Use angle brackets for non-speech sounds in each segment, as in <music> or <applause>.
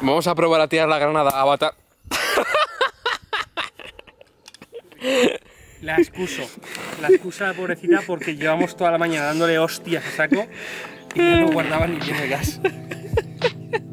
Vamos a probar a tirar la granada Avatar. La excuso. La excusa la pobrecita porque llevamos toda la mañana dándole hostias a saco y no guardaba ni bien de gas.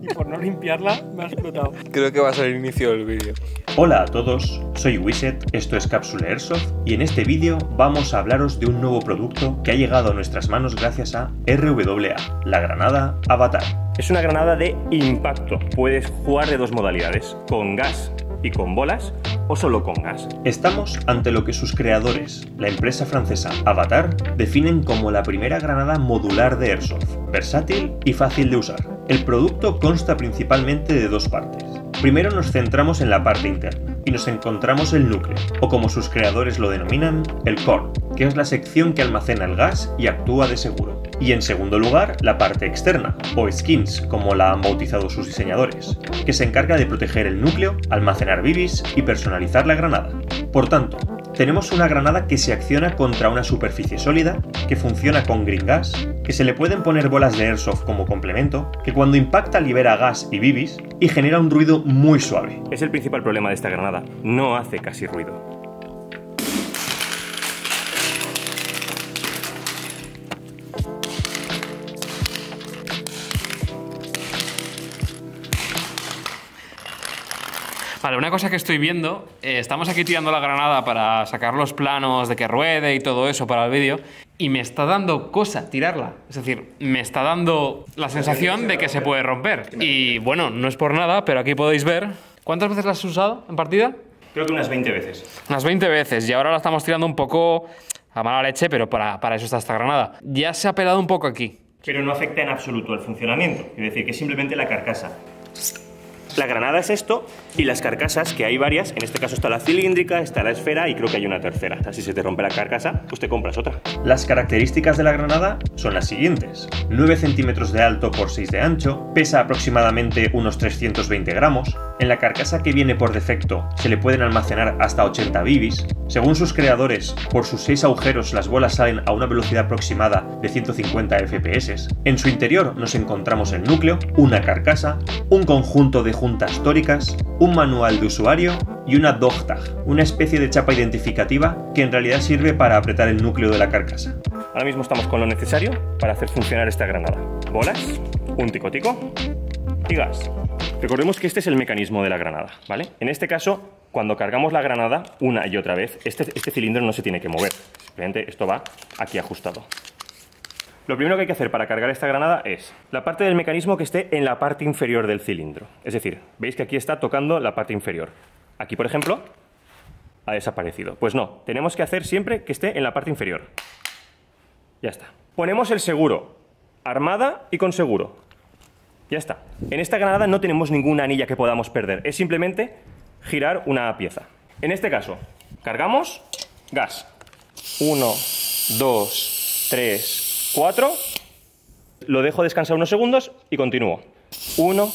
Y por no limpiarla me ha explotado. Creo que va a ser el inicio del vídeo. Hola a todos, soy Wiset, esto es Cápsula Airsoft y en este vídeo vamos a hablaros de un nuevo producto que ha llegado a nuestras manos gracias a RWA, la granada Avatar. Es una granada de impacto. Puedes jugar de dos modalidades, con gas y con bolas o solo con gas. Estamos ante lo que sus creadores, la empresa francesa Avatar, definen como la primera granada modular de Airsoft, versátil y fácil de usar. El producto consta principalmente de dos partes. Primero nos centramos en la parte interna y nos encontramos el núcleo, o como sus creadores lo denominan, el core, que es la sección que almacena el gas y actúa de seguro. Y en segundo lugar, la parte externa, o skins, como la han bautizado sus diseñadores, que se encarga de proteger el núcleo, almacenar bibis y personalizar la granada. Por tanto, tenemos una granada que se acciona contra una superficie sólida, que funciona con green gas, que se le pueden poner bolas de airsoft como complemento, que cuando impacta libera gas y bibis y genera un ruido muy suave. Es el principal problema de esta granada, no hace casi ruido. Vale, una cosa que estoy viendo, eh, estamos aquí tirando la granada para sacar los planos de que ruede y todo eso para el vídeo, y me está dando cosa tirarla. Es decir, me está dando la sensación de que se puede romper. Y bueno, no es por nada, pero aquí podéis ver. ¿Cuántas veces la has usado en partida? Creo que unas 20 veces. Unas 20 veces, y ahora la estamos tirando un poco a mala leche, pero para, para eso está esta granada. Ya se ha pelado un poco aquí. Pero no afecta en absoluto al funcionamiento, es decir, que es simplemente la carcasa. La granada es esto y las carcasas, que hay varias, en este caso está la cilíndrica, está la esfera y creo que hay una tercera. Si se te rompe la carcasa, pues te compras otra. Las características de la granada son las siguientes. 9 centímetros de alto por 6 de ancho, pesa aproximadamente unos 320 gramos, en la carcasa que viene por defecto se le pueden almacenar hasta 80 bibis, según sus creadores, por sus 6 agujeros las bolas salen a una velocidad aproximada de 150 fps, en su interior nos encontramos el núcleo, una carcasa, un conjunto de juntas históricas, un manual de usuario y una dog una especie de chapa identificativa que en realidad sirve para apretar el núcleo de la carcasa. Ahora mismo estamos con lo necesario para hacer funcionar esta granada. Bolas, un tico-tico y gas. Recordemos que este es el mecanismo de la granada, ¿vale? En este caso, cuando cargamos la granada una y otra vez, este, este cilindro no se tiene que mover. Simplemente esto va aquí ajustado. Lo primero que hay que hacer para cargar esta granada es la parte del mecanismo que esté en la parte inferior del cilindro. Es decir, veis que aquí está tocando la parte inferior. Aquí, por ejemplo, ha desaparecido. Pues no, tenemos que hacer siempre que esté en la parte inferior. Ya está. Ponemos el seguro, armada y con seguro. Ya está. En esta granada no tenemos ninguna anilla que podamos perder. Es simplemente girar una pieza. En este caso, cargamos gas. Uno, dos, tres, 4. Lo dejo descansar unos segundos y continúo. 1,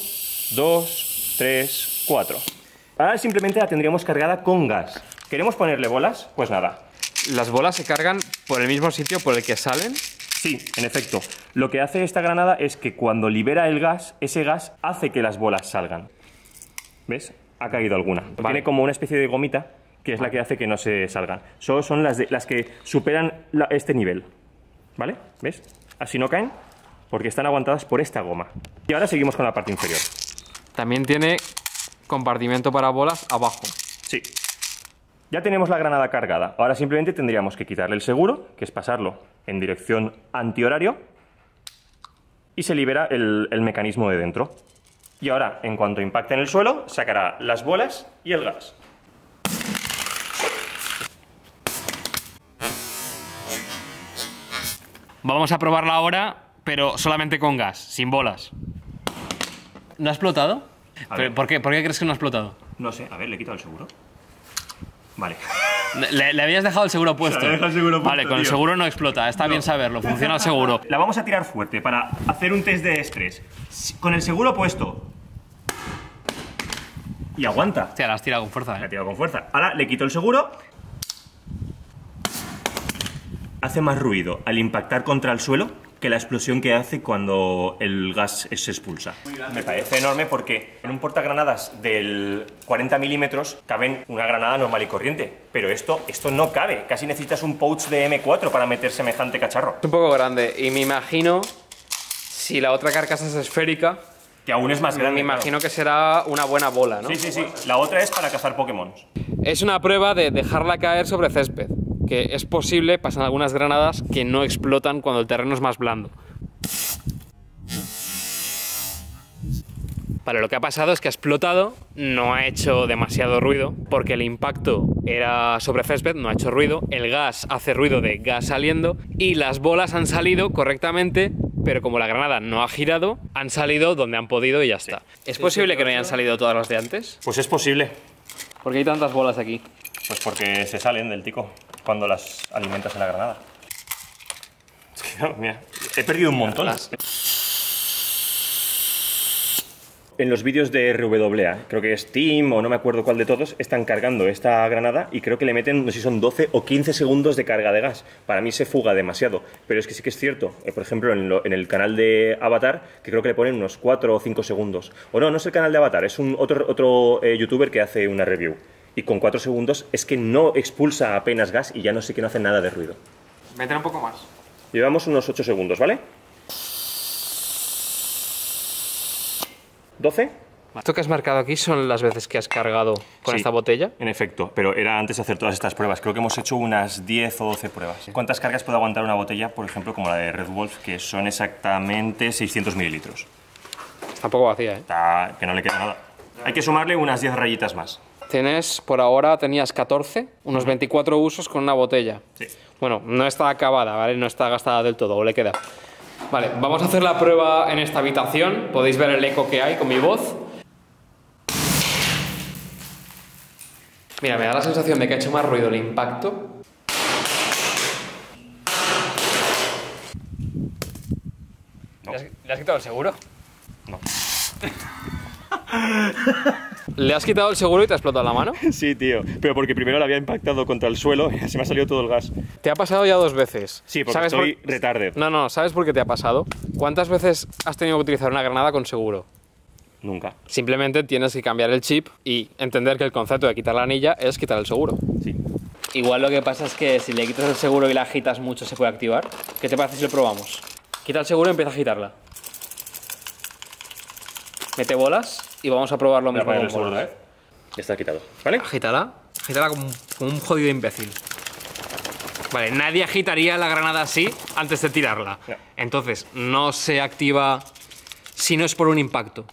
2, 3, 4. Ahora simplemente la tendríamos cargada con gas. ¿Queremos ponerle bolas? Pues nada. ¿Las bolas se cargan por el mismo sitio por el que salen? Sí, en efecto. Lo que hace esta granada es que cuando libera el gas, ese gas hace que las bolas salgan. ¿Ves? Ha caído alguna. Tiene como una especie de gomita que es la que hace que no se salgan. Solo son las, de, las que superan este nivel. ¿Vale? ¿Ves? Así no caen porque están aguantadas por esta goma. Y ahora seguimos con la parte inferior. También tiene compartimento para bolas abajo. Sí. Ya tenemos la granada cargada. Ahora simplemente tendríamos que quitarle el seguro, que es pasarlo en dirección antihorario, y se libera el, el mecanismo de dentro. Y ahora, en cuanto impacte en el suelo, sacará las bolas y el gas. Vamos a probarla ahora, pero solamente con gas, sin bolas. ¿No ha explotado? ¿Por qué? ¿Por qué crees que no ha explotado? No sé, a ver, le he quitado el seguro. Vale. Le, habías dejado el seguro puesto. Le el seguro puesto vale, con el seguro no explota, está bien saberlo, funciona el seguro. <laughs> La vamos a tirar fuerte para hacer un test de estrés. Con el seguro puesto. Y aguanta. Hostia, la has tirado con fuerza, ¿eh? La he tirado con fuerza. Ahora le quito el seguro hace más ruido al impactar contra el suelo que la explosión que hace cuando el gas se expulsa. Me parece enorme porque en un portagranadas del 40 milímetros caben una granada normal y corriente, pero esto, esto no cabe. Casi necesitas un pouch de M4 para meter semejante cacharro. Es un poco grande y me imagino, si la otra carcasa es esférica, Que aún es más grande. me imagino que será una buena bola, ¿no? claro. Sí, sí, sí. La otra es para cazar Pokémon. Es una prueba de dejarla caer sobre césped, que es posible, pasan algunas granadas que no explotan cuando el terreno es más blando. Vale, lo que ha pasado es que ha explotado, no ha hecho demasiado ruido, porque el impacto era sobre césped, no ha hecho ruido, el gas hace ruido de gas saliendo y las bolas han salido correctamente, pero como la granada no ha girado, han salido donde han podido y ya está. ¿Es posible que no hayan salido todas las de antes? Pues es posible. ¿Por qué hay tantas bolas aquí? Pues porque se salen del tico cuando las alimentas en la granada. Es que, mira, he perdido un montón. Las- En los vídeos de RWA, creo que es Team o no me acuerdo cuál de todos, están cargando esta granada y creo que le meten, no sé si son 12 o 15 segundos de carga de gas. Para mí se fuga demasiado, pero es que sí que es cierto. eh, por ejemplo, en, lo- en el canal de Avatar, que creo que le ponen unos 4 o 5 segundos. O no, no es el canal de Avatar, es un otro, otro eh, youtuber que hace una review. Y con 4 segundos es que no expulsa apenas gas y ya no sé que no hace nada de ruido. Meter un poco más. Llevamos unos 8 segundos, ¿vale? 12. Esto que has marcado aquí son las veces que has cargado con Sí. esta botella. En efecto, pero era antes de hacer todas estas pruebas. Creo que hemos hecho unas 10 o 12 pruebas. ¿Cuántas cargas puede aguantar una botella, por ejemplo, como la de Red Wolf, que son exactamente 600 mililitros? Está un poco vacía, ¿eh? Está- que no le queda nada. Hay que sumarle unas 10 rayitas más. Tienes, por ahora tenías 14, unos 24 usos con una botella. Sí. Bueno, no está acabada, ¿vale? No está gastada del todo, o le queda. Vale, vamos a hacer la prueba en esta habitación. Podéis ver el eco que hay con mi voz. Mira, me da la sensación de que ha hecho más ruido el impacto. No. ¿Le has, le has quitado el seguro? No. <laughs> ¿Le has quitado el seguro y te ha explotado la mano? <laughs> Sí, tío. Pero porque primero la había impactado contra el suelo y se me ha salido todo el gas. Te ha pasado ya dos veces. Sí, porque ¿Sabes estoy por- retarded. No, no, ¿sabes por qué te ha pasado? ¿Cuántas veces has tenido que utilizar una granada con seguro? Nunca. Simplemente tienes que cambiar el chip y entender que el concepto de quitar la anilla es quitar el seguro. Sí. Igual lo que pasa es que si le quitas el seguro y la agitas mucho se puede activar. ¿Qué te parece si lo probamos? Quita el seguro y empieza a agitarla. Mete bolas y vamos a probar lo mismo con otra vez. Ya está quitado. ¿Vale? Agítala. Agítala como, un- como un jodido imbécil. Vale, nadie agitaría la granada así antes de tirarla. No. Entonces, no se activa si no es por un impacto.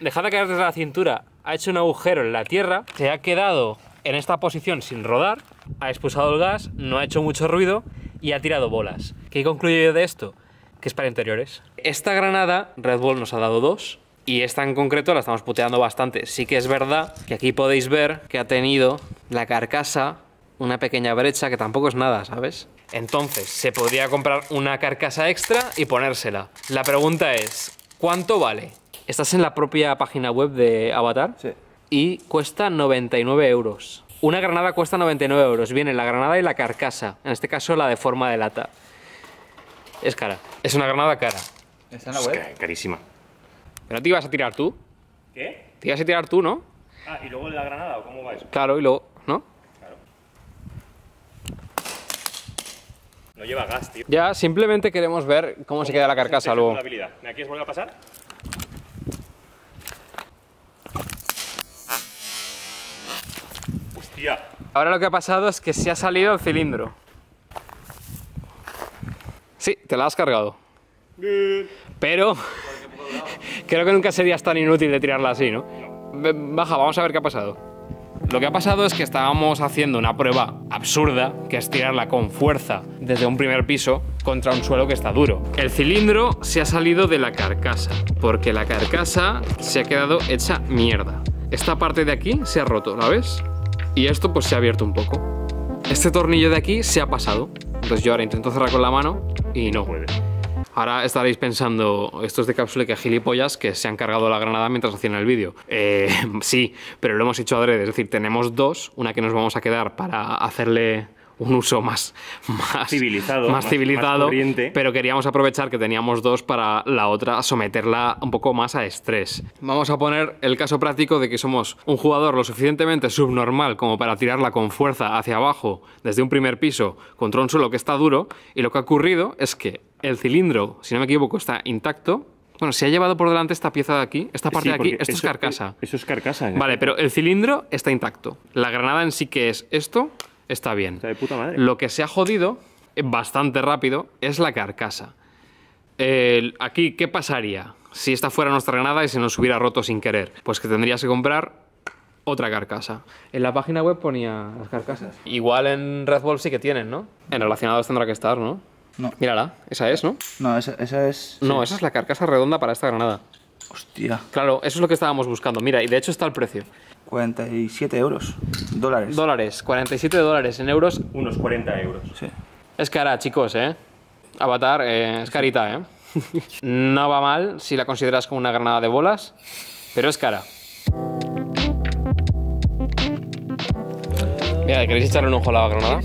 Dejada caer desde la cintura, ha hecho un agujero en la tierra, se ha quedado en esta posición sin rodar, ha expulsado el gas, no ha hecho mucho ruido y ha tirado bolas. ¿Qué concluyo yo de esto? Que es para interiores. Esta granada, Red Bull nos ha dado dos. Y esta en concreto la estamos puteando bastante. Sí que es verdad que aquí podéis ver que ha tenido la carcasa una pequeña brecha que tampoco es nada, ¿sabes? Entonces, se podría comprar una carcasa extra y ponérsela. La pregunta es, ¿cuánto vale? Estás en la propia página web de Avatar Sí. y cuesta 99 euros. Una granada cuesta 99 euros. Viene la granada y la carcasa. En este caso, la de forma de lata. Es cara. Es una granada cara. ¿Está en la Es web? ca- carísima. ¿Pero no te ibas a tirar tú? ¿Qué? Te ibas a tirar tú, ¿no? Ah, ¿y luego la granada o cómo va eso? Claro, y luego, ¿no? No lleva gas, tío. Ya, simplemente queremos ver cómo se queda la carcasa luego. La habilidad. ¿Me quieres volver a pasar? Hostia. Ahora lo que ha pasado es que se ha salido el cilindro. Sí, te la has cargado. Pero <laughs> creo que nunca serías tan inútil de tirarla así, ¿no? Baja, vamos a ver qué ha pasado. Lo que ha pasado es que estábamos haciendo una prueba absurda, que es tirarla con fuerza desde un primer piso contra un suelo que está duro. El cilindro se ha salido de la carcasa, porque la carcasa se ha quedado hecha mierda. Esta parte de aquí se ha roto, ¿la ves? Y esto pues se ha abierto un poco. Este tornillo de aquí se ha pasado. Entonces yo ahora intento cerrar con la mano y no. Puede. Ahora estaréis pensando, estos de cápsula que gilipollas que se han cargado la granada mientras hacían el vídeo. Eh, <laughs> sí, pero lo hemos hecho adrede, es decir, tenemos dos, una que nos vamos a quedar para hacerle un uso más, más Civilizado, más más- civilizado, más pero queríamos aprovechar que teníamos dos para la otra someterla un poco más a estrés. Vamos a poner el caso práctico de que somos un jugador lo suficientemente subnormal como para tirarla con fuerza hacia abajo desde un primer piso contra un suelo que está duro y lo que ha ocurrido es que el cilindro, si no me equivoco, está intacto. Bueno, se ha llevado por delante esta pieza de aquí, esta parte Sí, de aquí, esto es eso- carcasa. Eso es carcasa. Vale, pero el cilindro está intacto. La granada en sí que es esto, está bien. Está de puta madre. Lo que se ha jodido eh, bastante rápido es la carcasa. Aquí, ¿qué pasaría si esta fuera nuestra granada y se nos hubiera roto sin querer? Pues que tendrías que comprar otra carcasa. En la página web ponía las carcasas. Igual en Red Bull sí que tienen, ¿no? En relacionados tendrá que estar, ¿no? No. Mírala, esa es, ¿no? No, esa, esa es. No, esa es la carcasa redonda para esta granada. Hostia. Claro, eso es lo que estábamos buscando. Mira, y de hecho está el precio. 47 euros. Dólares. Dólares, 47 dólares en euros. Unos 40 euros. sí. Es cara, chicos, ¿eh? Avatar eh, es carita, ¿eh? <laughs> no va mal si la consideras como una granada de bolas, pero es cara. Mira, ¿queréis echarle un ojo a la granada?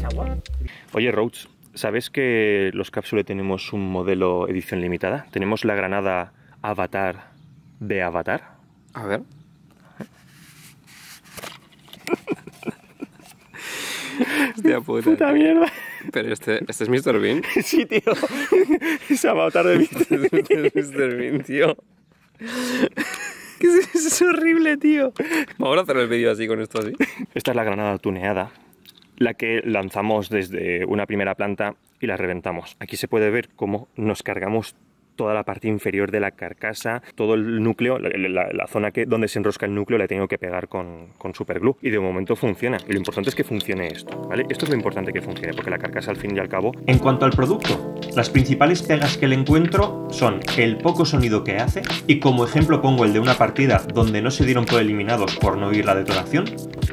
Oye, Roach, ¿sabes que los cápsulas tenemos un modelo edición limitada? Tenemos la granada Avatar de Avatar. A ver. Hostia puta. mierda! Pero este, este es Mr. Bean. <laughs> sí, tío. es Avatar de Este es Mr. Bean, tío. ¿Qué es, es horrible, tío. Vamos a hacer el vídeo así con esto así. Esta es la granada tuneada, la que lanzamos desde una primera planta y la reventamos. Aquí se puede ver cómo nos cargamos toda la parte inferior de la carcasa, todo el núcleo, la, zona que, donde se enrosca el núcleo la he tenido que pegar con, con superglue y de momento funciona. Y lo importante es que funcione esto, ¿vale? Esto es lo importante que funcione, porque la carcasa al fin y al cabo En cuanto al producto, las principales pegas que le encuentro son el poco sonido que hace, y como ejemplo pongo el de una partida donde no se dieron por eliminados por no oír la detonación,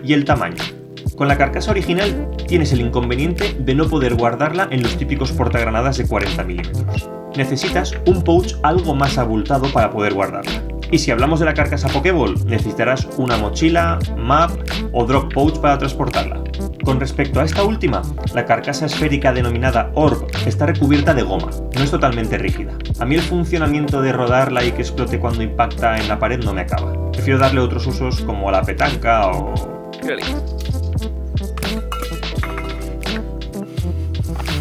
y el tamaño. Con la carcasa original tienes el inconveniente de no poder guardarla en los típicos portagranadas de 40 milímetros. Necesitas un pouch algo más abultado para poder guardarla. Y si hablamos de la carcasa Pokéball, necesitarás una mochila, map o drop pouch para transportarla. Con respecto a esta última, la carcasa esférica denominada Orb está recubierta de goma, no es totalmente rígida. A mí el funcionamiento de rodarla y que explote cuando impacta en la pared no me acaba. Prefiero darle otros usos como la petanca o...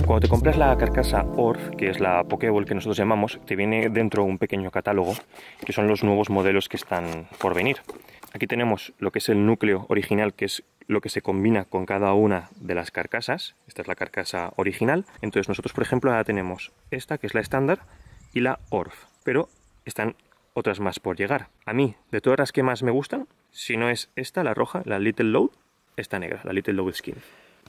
Cuando te compras la carcasa ORF, que es la Pokéball que nosotros llamamos, te viene dentro un pequeño catálogo, que son los nuevos modelos que están por venir. Aquí tenemos lo que es el núcleo original, que es lo que se combina con cada una de las carcasas. Esta es la carcasa original. Entonces nosotros, por ejemplo, ahora tenemos esta, que es la estándar, y la ORF. Pero están otras más por llegar. A mí, de todas las que más me gustan, si no es esta, la roja, la Little Load, esta negra, la Little Load Skin.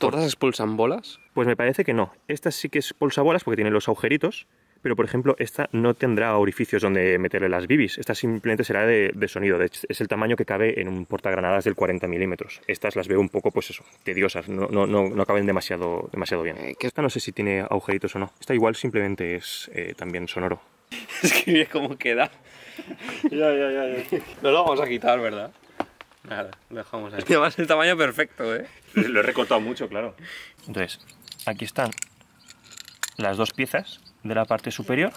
¿Todas expulsan bolas? Pues me parece que no. Esta sí que es bolsabolas porque tiene los agujeritos, pero por ejemplo esta no tendrá orificios donde meterle las bibis. Esta simplemente será de, de sonido. De hecho, es el tamaño que cabe en un portagranadas del 40 milímetros. Estas las veo un poco, pues eso, tediosas. No, no, no, no caben demasiado, demasiado bien. Eh, que- Esta no sé si tiene agujeritos o no. Esta igual simplemente es eh, también sonoro. <laughs> Es que mira cómo queda. Ya, ya, ya, ya. No lo vamos a quitar, ¿verdad? Nada, lo dejamos ahí. <laughs> Además el tamaño perfecto, ¿eh? Lo he recortado mucho, claro. Entonces, aquí están las dos piezas de la parte superior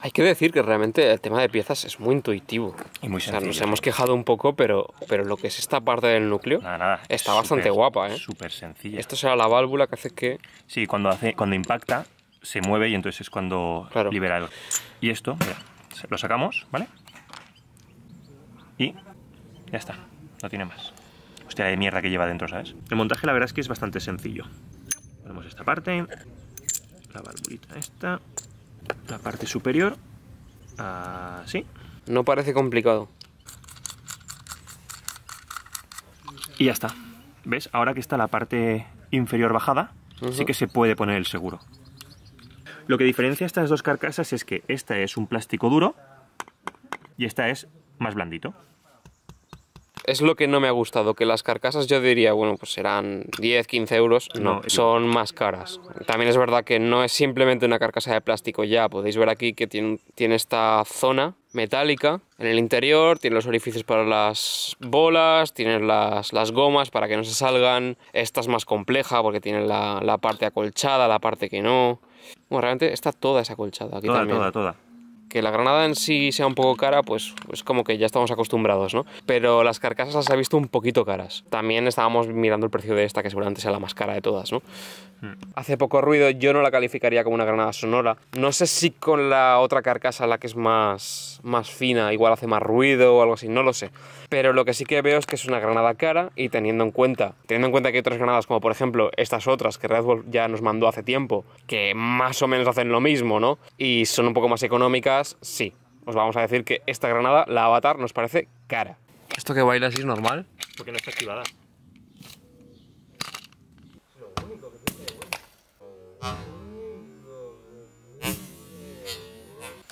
Hay que decir que realmente el tema de piezas es muy intuitivo. y muy O sea, sencillo. nos hemos quejado un poco, pero, pero lo que es esta parte del núcleo Nada, nada. está es bastante guapa, ¿eh? Súper sencilla. Esto será la válvula que hace que... Sí, cuando, hace, cuando impacta, se mueve y entonces es cuando Claro. libera el... Y esto, mira, lo sacamos, ¿vale? Y ya está, no tiene más. Hostia, de mierda que lleva dentro, ¿sabes? El montaje la verdad es que es bastante sencillo. Ponemos esta parte, la valvulita esta, la parte superior, así, No parece complicado. y ya está. ¿Ves? Ahora que está la parte inferior bajada, sí que se puede poner el seguro. Lo que diferencia estas dos carcasas es que esta es un plástico duro y esta es más blandito. Es lo que no me ha gustado, que las carcasas yo diría, bueno, pues serán 10, 15 euros. No, No, son más caras. También es verdad que no es simplemente una carcasa de plástico ya. Podéis ver aquí que tiene, tiene esta zona metálica en el interior, tiene los orificios para las bolas, tiene las, las gomas para que no se salgan. Esta es más compleja porque tiene la, la parte acolchada, la parte que no. Bueno, realmente está toda esa acolchada aquí Toda, también. toda, toda. Que la granada en sí sea un poco cara, pues es como que ya estamos acostumbrados, ¿no? Pero las carcasas las he visto un poquito caras. También estábamos mirando el precio de esta, que seguramente sea la más cara de todas, ¿no? Hace poco ruido, yo no la calificaría como una granada sonora. No sé si con la otra carcasa, la que es más, más fina, igual hace más ruido o algo así, no lo sé. Pero lo que sí que veo es que es una granada cara y teniendo en cuenta, teniendo en cuenta que hay otras granadas, como por ejemplo estas otras que Red Bull ya nos mandó hace tiempo, que más o menos hacen lo mismo, ¿no? Y son un poco más económicas, sí. Os vamos a decir que esta granada, la Avatar, nos parece cara. ¿Esto que baila así es normal? Porque no está activada.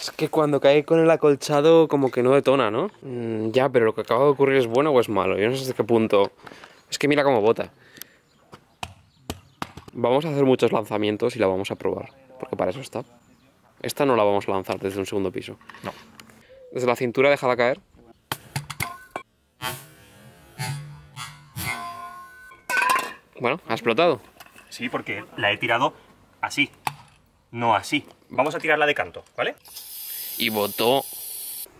Es que cuando cae con el acolchado como que no detona, ¿no? Mm, ya, pero lo que acaba de ocurrir es bueno o es malo. Yo no sé hasta qué punto. Es que mira cómo bota. Vamos a hacer muchos lanzamientos y la vamos a probar. Porque para eso está. Esta no la vamos a lanzar desde un segundo piso. No. Desde la cintura déjala caer. Bueno, ha explotado. Sí, porque la he tirado así, no así. Vamos a tirarla de canto, ¿vale? y botó.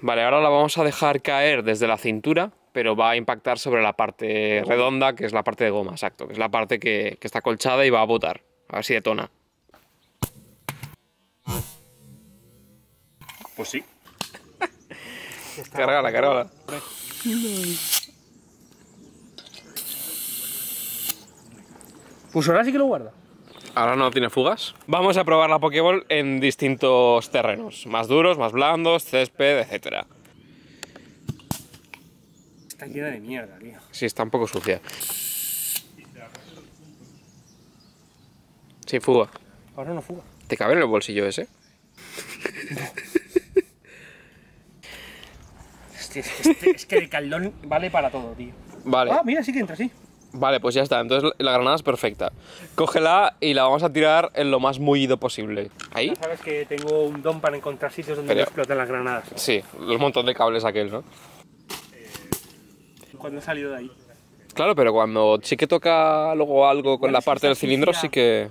Vale, ahora la vamos a dejar caer desde la cintura, pero va a impactar sobre la parte redonda, que es la parte de goma, exacto, que es la parte que, que está colchada y va a botar. A ver si detona. Pues sí. <laughs> Cárgala, cárgala. Pues ahora sí que lo guarda. Ahora no tiene fugas. Vamos a probar la Pokéball en distintos terrenos, más duros, más blandos, césped, etcétera. Está llena de mierda, tío. Sí, está un poco sucia. Sin fuga. Ahora no fuga. ¿Te cabe en el bolsillo ese? Es, que este- es que el caldón vale para todo, tío. Vale. Ah, mira, sí que entra, sí. Vale, pues ya está. Entonces la granada es perfecta. Cógela y la vamos a tirar en lo más mullido posible. ¿Ahí? Ya sabes que tengo un don para encontrar sitios donde Pero- no explotan las granadas. Sí, el montón de cables aquel, ¿no? Cuando he salido de ahí. Claro, pero cuando sí que toca luego algo con la parte del cilindro, sucia. sí que...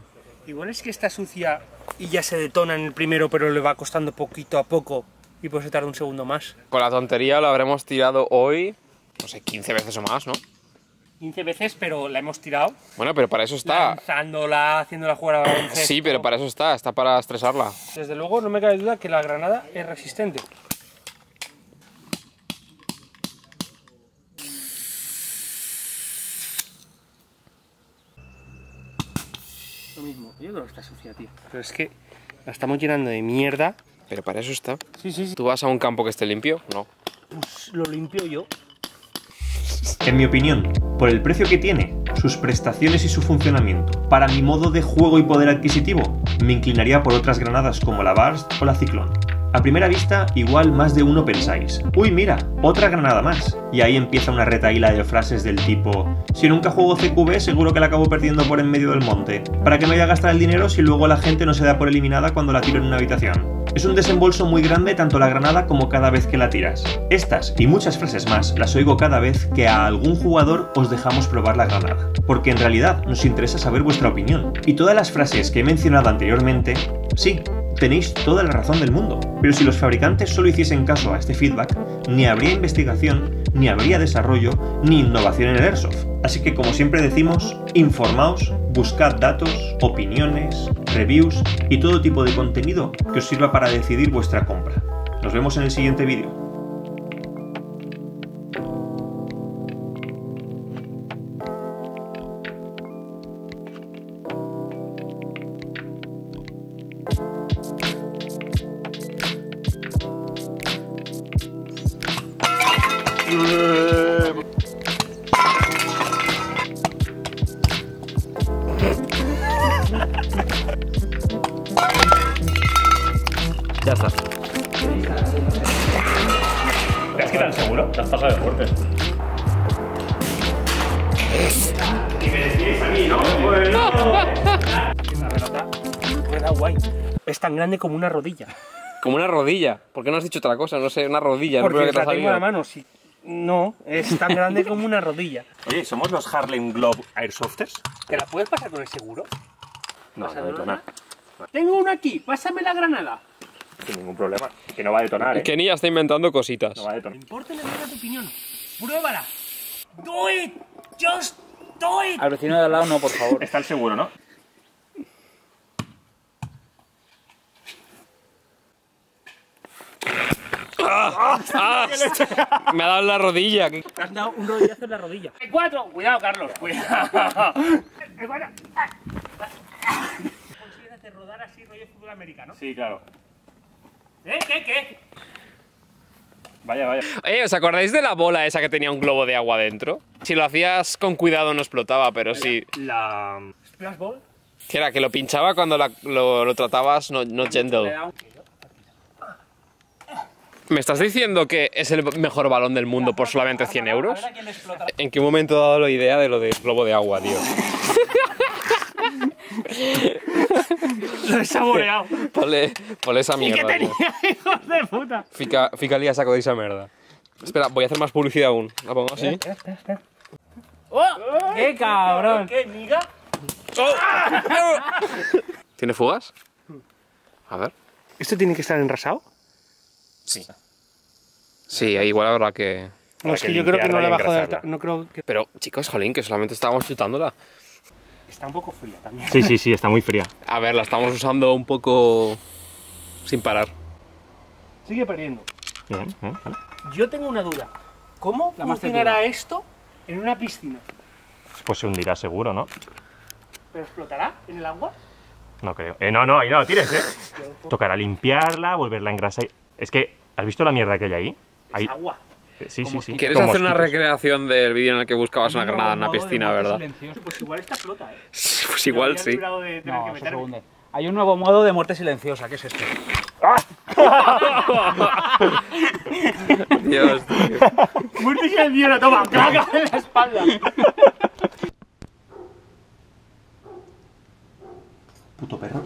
Igual es que está sucia y ya se detona en el primero, pero le va costando poquito a poco y pues se tarda un segundo más. Con la tontería lo habremos tirado hoy, no sé, 15 veces o más, ¿no? 15 veces, pero la hemos tirado. Bueno, pero para eso está. Lanzándola, haciéndola jugar a baloncesto. Sí, pero para eso está, está para estresarla. Desde luego, no me cabe duda que la granada es resistente. Lo mismo, yo creo que está sucia, tío. Pero es que la estamos llenando de mierda. Pero para eso está. Sí, sí, sí. ¿Tú vas a un campo que esté limpio? No. Pues lo limpio yo. En mi opinión, por el precio que tiene, sus prestaciones y su funcionamiento, para mi modo de juego y poder adquisitivo, me inclinaría por otras granadas como la Burst o la Ciclón. A primera vista, igual más de uno pensáis, uy mira, otra granada más. Y ahí empieza una retaíla de frases del tipo, si nunca juego CQB seguro que la acabo perdiendo por en medio del monte. ¿Para qué me voy a gastar el dinero si luego la gente no se da por eliminada cuando la tiro en una habitación? Es un desembolso muy grande tanto la granada como cada vez que la tiras. Estas y muchas frases más las oigo cada vez que a algún jugador os dejamos probar la granada, porque en realidad nos interesa saber vuestra opinión. Y todas las frases que he mencionado anteriormente, sí, tenéis toda la razón del mundo. Pero si los fabricantes solo hiciesen caso a este feedback, ni habría investigación, ni habría desarrollo, ni innovación en el Airsoft. Así que como siempre decimos, informaos, buscad datos, opiniones, reviews y todo tipo de contenido que os sirva para decidir vuestra compra. Nos vemos en el siguiente vídeo. Ya está. ¿Te has quitado el seguro? Te has pasado de fuerte. La pelota rueda guay. Es tan grande como una rodilla. Como una rodilla. ¿Por qué no has dicho otra cosa? No sé, una rodilla. Porque no creo que te la tengo a la mano, sí. No, es tan grande como una rodilla. <laughs> Oye, ¿somos los Harlem Globe Airsofters? ¿Te la puedes pasar con el seguro? No, no ¿Pasándola? detona. Tengo una aquí, pásame la granada. Sin ningún problema. Que no va a detonar, ¿eh? Kenny ya está inventando cositas. No va a detonar. No importa la mierda tu opinión. Pruébala. Do it. Just do it. Al vecino de al lado no, por favor. Está el seguro, ¿no? <laughs> Me ha dado en la rodilla. Te has dado un rodillazo en la rodilla. El cuatro. Cuidado, Carlos. Cuidado. El cuatro. Consigues hacer rodar así rollo fútbol americano. Sí, claro. ¿Eh? ¿Qué? ¿Qué? Vaya, vaya. Eh, ¿os acordáis de la bola esa que tenía un globo de agua dentro? Si lo hacías con cuidado no explotaba, pero sí. La... Splash ball. Que era que lo pinchaba cuando la- lo, lo tratabas no, no gentle. ¿Me estás diciendo que es el mejor balón del mundo por solamente 100 euros? ¿En qué momento he dado la idea de lo del globo de agua, tío? <laughs> Lo he saboreado. Ponle, ponle esa ¿Y qué mierda. tenía, <laughs> hijos de puta? Fica, fica a saco de esa mierda. Espera, voy a hacer más publicidad aún. La pongo así. ¡Oh! ¡Qué cabrón! ¿Qué, miga? <laughs> ¿Tiene fugas? A ver. ¿Esto tiene que estar enrasado? Sí. Sí, igual habrá que... No, es que que yo creo que no y bajo de. No creo que... Pero, chicos, jolín, que solamente estábamos chutándola. Está un poco fría también. Sí, sí, sí, está muy fría. A ver, la estamos usando un poco... sin parar. Sigue perdiendo. Bien, bien, vale. Yo tengo una duda. ¿Cómo La más funcionará esto en una piscina? Pues se hundirá seguro, ¿no? ¿Pero explotará en el agua? No creo. Eh, no, no, ahí no lo tires, ¿eh? Tocará limpiarla, volverla a engrasar. Es que, ¿has visto la mierda que hay ahí? Ahí- Agua. Eh, Sí, sí, sí. ¿Quieres hacer una recreación del vídeo en el que buscabas una granada en una piscina, verdad? Pues igual esta flota, ¿eh? <laughs> Pues igual sí. de que No, se. Hay un nuevo modo de muerte silenciosa, ¿qué es esto? <laughs> Dios, tío. <laughs> Muerte silenciosa, toma, caga en la espalda. Puto perro.